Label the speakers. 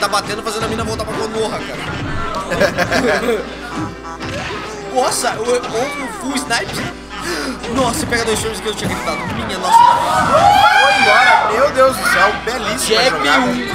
Speaker 1: tá batendo, fazendo a mina voltar pra Konoha, cara. Nossa, o, o, o full snipe. Nossa, pega dois shows que eu tinha gritado. Minha nossa.
Speaker 2: Foi embora. Meu Deus do céu, belíssimo.
Speaker 1: Jab 1.